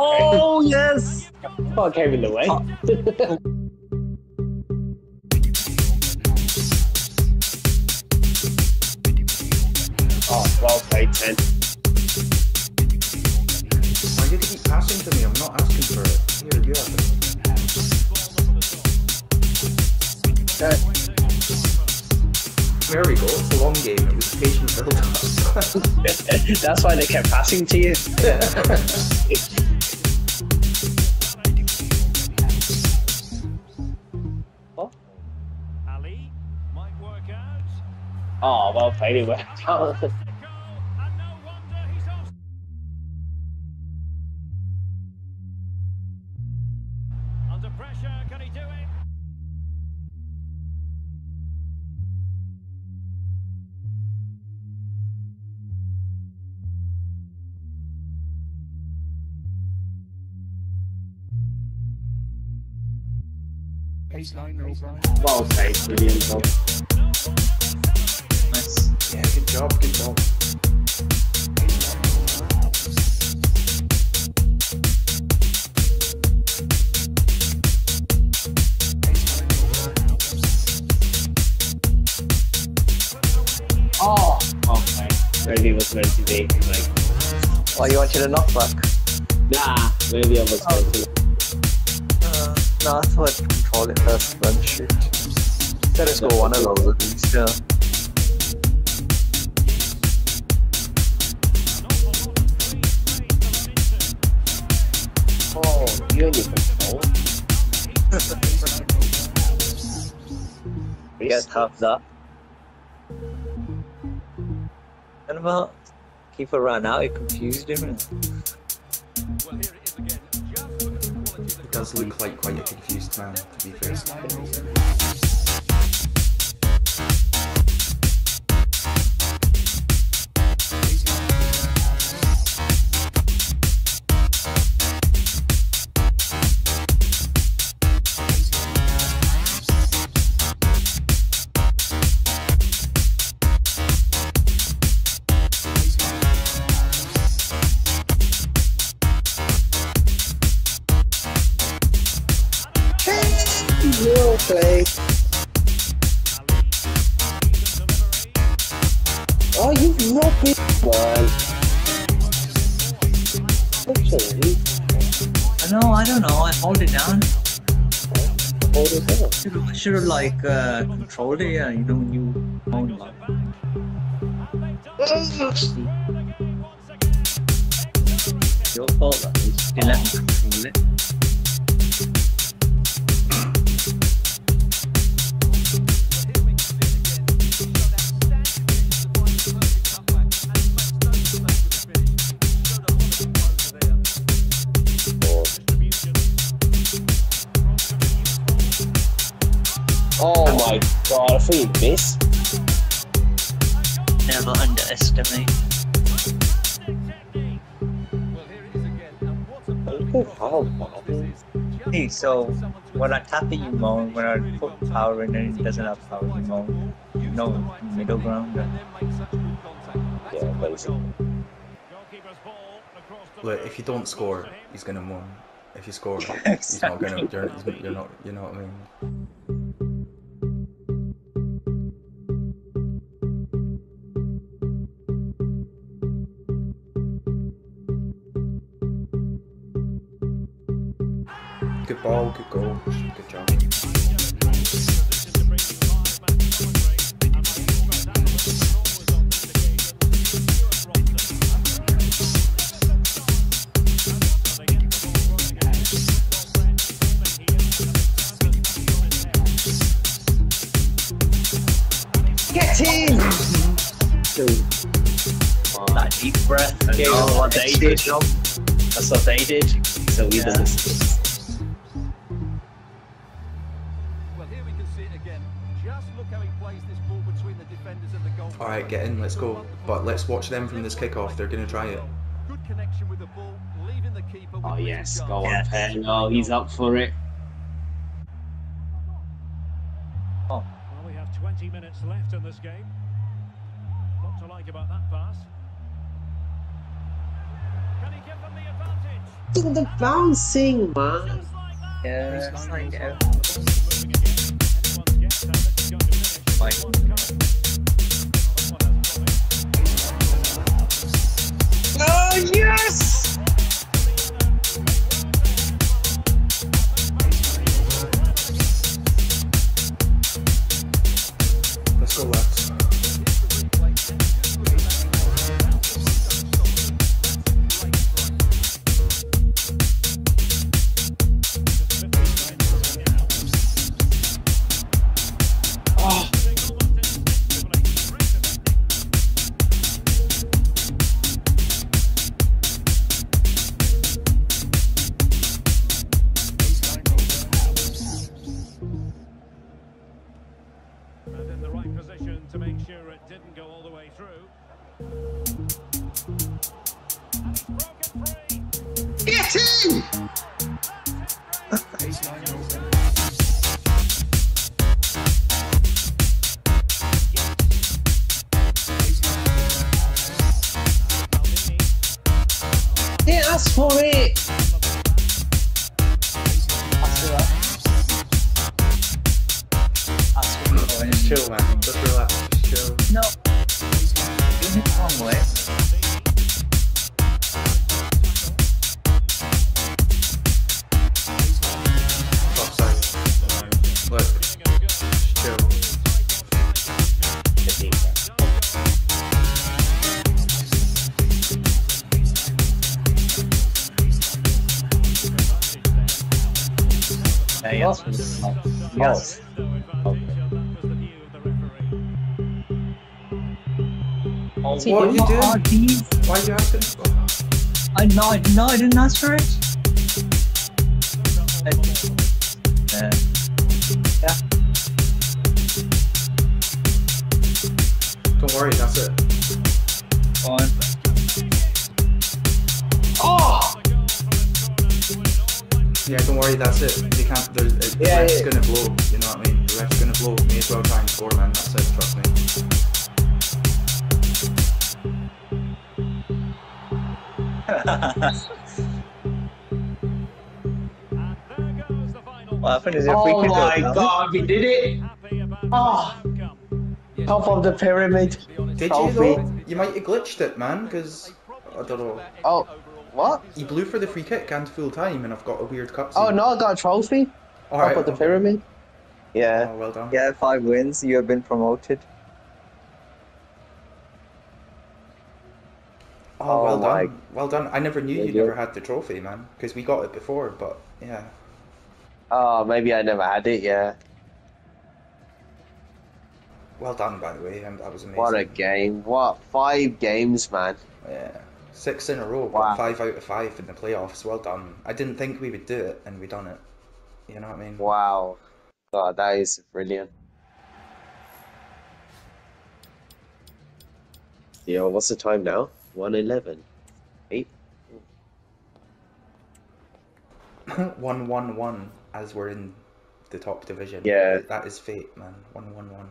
Oh yes! Oh, came in the way. oh, well played, ten. Why did you keep passing to me? I'm not asking for it. Here, you have it. Uh, There we go. It's a long game. It was patient build up. That's why they kept passing to you. Oh, Under pressure, can he do it? well played. Brilliant job. Nice. Yeah, good job. Good job. Oh, played. Maybe was meant to be. Like, Oh, you wanted a knockback? nah, maybe I was meant to. Uh, I thought I'd control it first, then shoot. Gotta score one of those at least, yeah. Oh, you control. Get half that. And about uh, keeper ran out, it confused here it It does look like quite a confused man, to be fair. Not. Actually, I know, I don't know, I hold it down. hold it up. Should should have like uh, controlled it, yeah, you know, when you own like. Your fault. You control it. God, I thought you'd miss. Never underestimate. Look at how. Hey, so when I tap it, you moan. When I put power in it, it doesn't have power, you moan. No middle ground. Yeah, basically. Look, if you don't score, he's gonna moan. If you score, he's not gonna. You're, he's, you're not. You know what I mean? Good ball, good goal, good job. Get in! Oh, that deep breath. Yeah, Oh, what they did. jump. That's what they did. So we Yeah. done this. Goalkeeper. Alright, get in, let's go. But let's watch them from this kickoff, they're gonna try it. Good connection with the ball, leaving the keeper. Oh yes, go on, guard. Yes. Pen. Oh, he's up for it. Well, we have 20 minutes left in this game. What to like about that pass? Can he give them the advantage? The bouncing, man. Yeah, it's like, Let's get asked for it! Just chill, man. Just relax. Just Yeah, yes. Yes. Oh, See, what are you doing? these? Why are you asking? Oh, I no, I, no, I didn't ask for it. Uh, don't worry, that's it. Worry, that's it. You can't. There's, it, uh, the Yeah, ref's yeah. gonna blow. You know what I mean? The ref's gonna blow. May as well try and score, man. That's it. Trust me. What happened is your Oh free my goes god, we did it! Oh. Top of the pyramid. Did Trophy. you though? You might have glitched it, man, because I don't know. Oh, what? He blew for the free kick and full time, and I've got a weird cutscene. Oh no, I got a trophy. All Top right. the okay. pyramid. Yeah. Oh, well done. Yeah, five wins. You have been promoted. Oh, well Oh my- done. Well done. I never knew Yeah, you yeah. never had the trophy, man, because we got it before. But yeah. Oh, maybe I never had it. Yeah. Well done, by the way. Um, that was amazing. What a game! What five games, man? Yeah. Six in a row. Wow. Five out of five in the playoffs. Well done. I didn't think we would do it, and we done it. You know what I mean? Wow. God, that is brilliant. Yo, what's the time now? One eleven. Eight. one one one as we're in the top division. Yeah. That is fate, man. One one one.